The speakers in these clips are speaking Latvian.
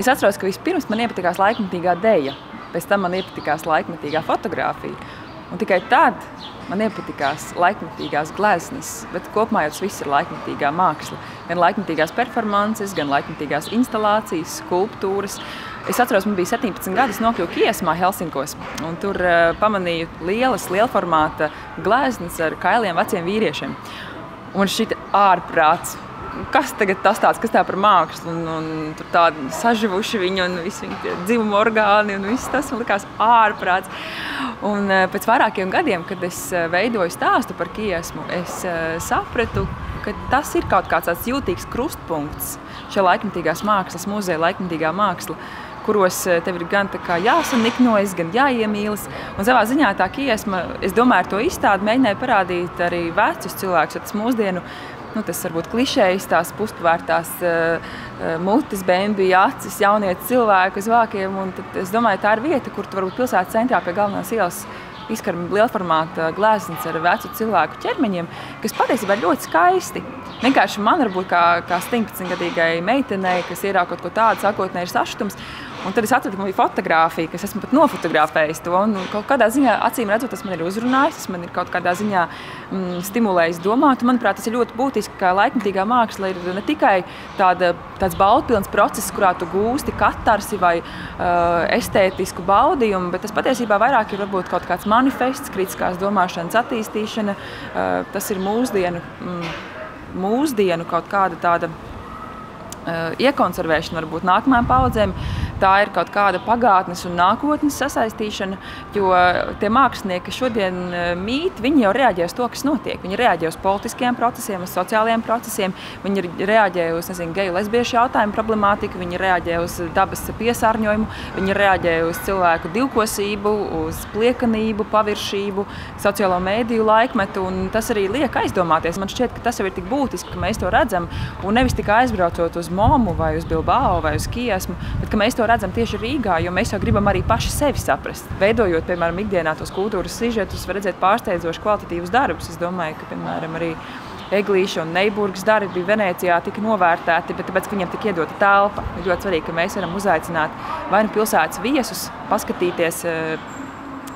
Es atceros, ka vispirms man iepatikās laikmatīgā deja, pēc tam man iepatikās laikmatīgā fotografija. Un tikai tad man iepatikās laikmatīgās gleznas, bet kopumā jau tas viss ir laikmatīgā māksla. Gan laikmatīgās performances, gan laikmatīgās instalācijas, skulptūras. Es atceros, man bija 17 gadi, es nokļuvu Kiesmā, Helsinkos. Tur uh, pamanīju lielas, lielformāta gleznas ar kailiem veciem vīriešiem. Un šī ārprāts kas tagad tas tāds, kas tā par mākslu, un, un tur tādi saživuši viņi un visi viņi dzimuma orgāni un viss tas man likās ārprāts. Un eh, pēc vairākiem gadiem, kad es eh, veidoju stāstu par kiesmu, es eh, sapratu, ka tas ir kaut kāds tāds jūtīgs krustpunkts šajā laikmatīgās mākslas muzeja, laikmatīgā māksla, kuros tev ir gan jāsaniknojas, gan jāiemīlas. Un savā ziņā tā kiesma, es domāju, ar to izstādi mēģināja parādīt arī vecus cilvēkus, jo tas mūsdienu nu, tas varbūt klišejas, tās pustvērtās uh, mutes, bēnbī, acis, jaunie cilvēki uz vākiem. Tad es domāju, tā ir vieta, kur tu varbūt pilsētas centrā pie galvenās ielas izkar lielformāta glezniecības ar vecu cilvēku ķermeņiem, kas patiesībā ir ļoti skaisti. Vienkārši man, varbūt kā, kā 17-gadīgai meitenei, kas ierauga kaut ko tādu, sākotnēji ir sašutums, Un tad es atradu, ka man bija fotografija, kas esmu pat nofotografējis to. Un kaut kādā ziņā, acīm redzot, tas man ir uzrunājis, tas man ir kaut kādā ziņā mm, stimulējis domāt. Un, manuprāt, tas ir ļoti būtiski, ka laikmatīgā māksla ir ne tikai tāda, tāds baudpilns process, kurā tu gūsti katarsi vai uh, estētisku baudījumu, bet tas patiesībā vairāk ir varbūt kaut kāds manifests, kritiskās domāšanas attīstīšana. Uh, tas ir mūsdienu, mm, mūsdienu kaut kāda tāda uh, iekonservēšana varbūt nākamajām paudzēm tā ir kaut kāda pagātnes un nākotnes sasaistīšana, jo tie mākslinieki, kas šodien eh, mīt, viņi jau reaģē uz to, kas notiek. Viņi reaģē uz politiskiem procesiem, uz sociālajiem procesiem, viņi reaģē uz nezinu, geju, lesbiešu jautājumu problemātiku, viņi reaģē uz dabas piesārņojumu, viņi reaģē uz cilvēku divkosību, uz pliekanību, paviršību, sociālo mēdīju laikmetu, un tas arī liek aizdomāties. Man šķiet, ka tas jau ir tik būtiski, ka mēs to redzam, un nevis tikai aizbraucot uz Momu vai uz Bilbao vai uz Kiesmu, bet ka mēs to redzam tieši Rīgā, jo mēs jau gribam arī paši sevi saprast. Veidojot, piemēram, ikdienā tos kultūras sižetus, var redzēt pārsteidzoši kvalitatīvus darbus. Es domāju, ka, piemēram, arī Eglīša un Neiburgas darbi Venecijā tika novērtēti, bet tāpēc, ka viņiem tika iedota telpa. Ir ļoti svarīgi, ka mēs varam uzaicināt vai nu pilsētas viesus, paskatīties eh,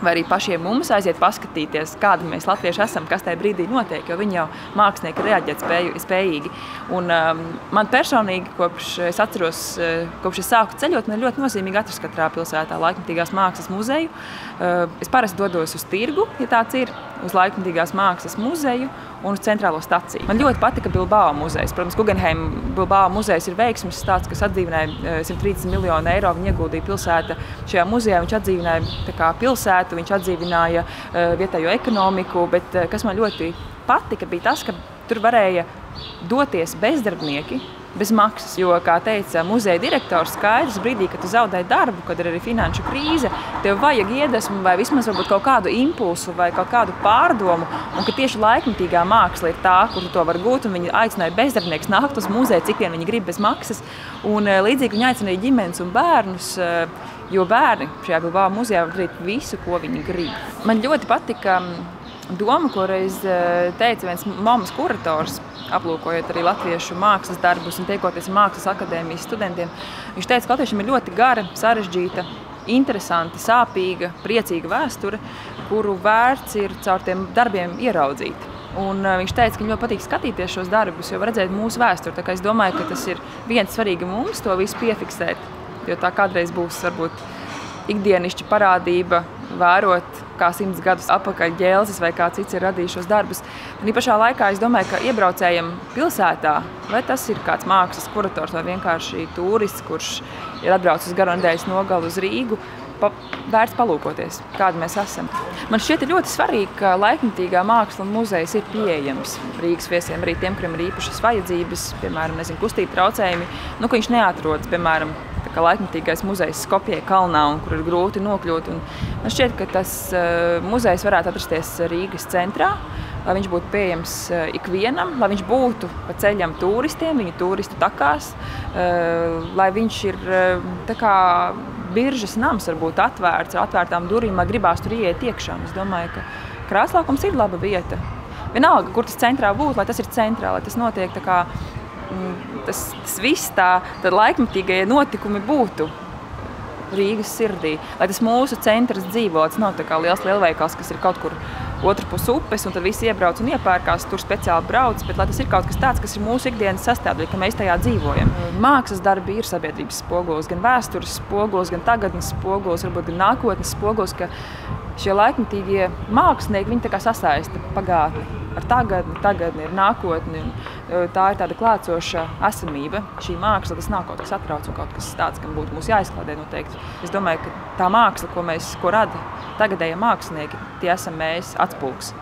vai arī pašiem mums aiziet paskatīties, kādi mēs latvieši esam, kas tajā brīdī notiek, jo viņi jau mākslinieki reaģēt spēju, spējīgi. Un, um, man personīgi, kopš es atceros, uh, kopš es sāku ceļot, man ir ļoti nozīmīgi atrast katrā pilsētā laikmatīgās mākslas muzeju. Uh, es parasti dodos uz tirgu, ja tāds ir, uz laikmatīgās mākslas muzeju un uz centrālo staciju. Man ļoti patika Bilbao muzejs. Protams, Guggenheim Bilbao muzejs ir veiksmes stāsts, kas atdzīvināja 130 uh, miljonu eiro. Viņa ieguldīja pilsēta šajā muzejā. Viņš atdzīvināja pilsētu pilsētu, viņš atdzīvināja uh, vietējo ekonomiku, bet uh, kas man ļoti patika, bija tas, ka tur varēja doties bezdarbnieki. Bez maksas, jo, kā teica muzeja direktors, skaidrs brīdī, kad tu zaudē darbu, kad ir arī finanšu krīze, tev vajag iedvesmu vai vismaz kaut kādu impulsu vai kaut kādu pārdomu. Un ka tieši laikmatīgā māksla ir tā, kur to var gūt. Viņi aicināja bezdarbniekus nākt uz muzeju, cik vien viņi grib bez maksas. Un, uh, līdzīgi viņi aicināja ģimenes un bērnus. Uh, Jo bērni šajā Bilbao muzejā var darīt visu, ko viņi grib. Man ļoti patika mm, doma, ko reiz eh, teica viens mammas kurators, aplūkojot arī latviešu mākslas darbus un tiekoties mākslas akadēmijas studentiem. Viņš teica, ka latviešiem ir ļoti gara, sarežģīta, interesanta, sāpīga, priecīga vēsture, kuru vērts ir caur tiem darbiem ieraudzīt. Un uh, viņš teica, ka viņam ļoti patīk skatīties šos darbus, jo redzēt mūsu vēsturi. Es domāju, ka tas ir viens svarīgi mums to visu piefiksēt Jo tā kādreiz būs varbūt ikdienišķa parādība, vērot, kā simts gadus atpakaļ ģēlzes vai kā cits ir radījis šos darbus. Un pašā laikā es domāju, ka iebraucējiem pilsētā, vai tas ir kāds mākslas kurators vai vienkārši turists, kurš ir atbraucis uz garu nedēļas nogalu uz Rīgu, pa, vērts palūkoties, kādi mēs esam. Man šķiet ļoti svarīgi, ka laikmatīgā māksla un muzejs ir pieejams Rīgas viesiem, arī tiem, kuriem ir īpašas vajadzības, piemēram, nezinu, kustību traucējumi, nu, ka viņš neatrodas, piemēram, kā laikmatīgais muzejs Skopjē kalnā, un kur ir grūti nokļūt. Un man šķiet, ka tas uh, muzejs varētu atrasties Rīgas centrā, lai viņš būtu pieejams uh, ikvienam, lai viņš būtu pa ceļam turistiem, viņu turistu takās, uh, lai viņš ir tā kā biržas nams varbūt atvērts ar atvērtām durvīm, lai gribās tur ieiet iekšā. Es domāju, ka krāslaukums ir laba vieta. Vienalga, kur tas centrā būtu, lai tas ir centrā, lai tas notiek tā kā tas, tas viss tā, laikmatīgie notikumi būtu. Rīgas sirdī, lai tas mūsu centrs dzīvo. Tas nav tā kā liels lielveikals, kas ir kaut kur otru pusi upes, un tad visi iebrauc un iepērkās, tur speciāli brauc. Bet tas ir kaut kas tāds, kas ir mūsu ikdienas sastāvdaļa, ka mēs tajā dzīvojam. Mākslas darbi ir sabiedrības spogulis, gan vēstures spogulis, gan tagadnes spogulis, varbūt gan nākotnes spogulis. Šie laikmatīgie mākslinieki sasaista pagātni ar tagadni, tagadni ir nākotni. Tā ir tāda klātsoša esamība. Šī māksla tas nav kaut kas atrauc un kaut kas tāds, kam būtu jāizklādē noteikti. Es domāju, ka tā māksla, ko mēs ko rada tagadējie mākslinieki, tie esam mēs atspūgs.